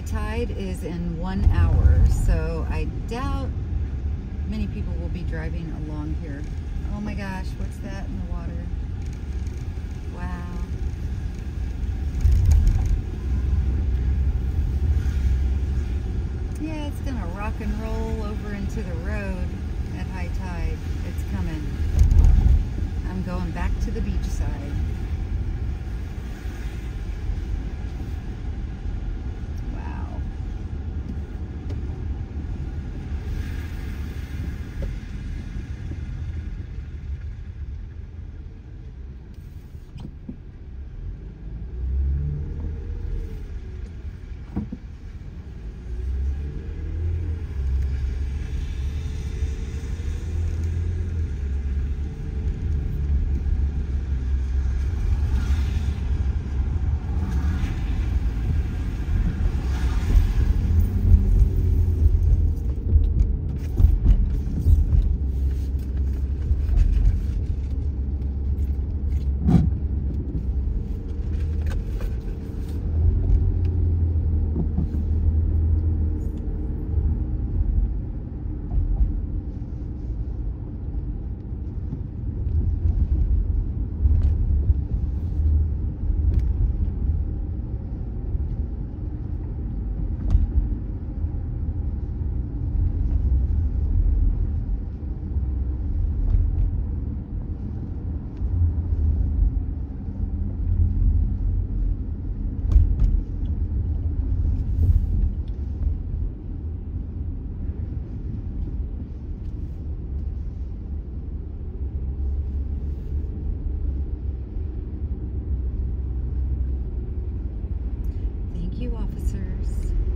tide is in one hour, so I doubt many people will be driving along here. Oh my gosh, what's that in the water? Wow. Yeah, it's gonna rock and roll over into the road at high tide. It's coming. I'm going back to the beach side. answers.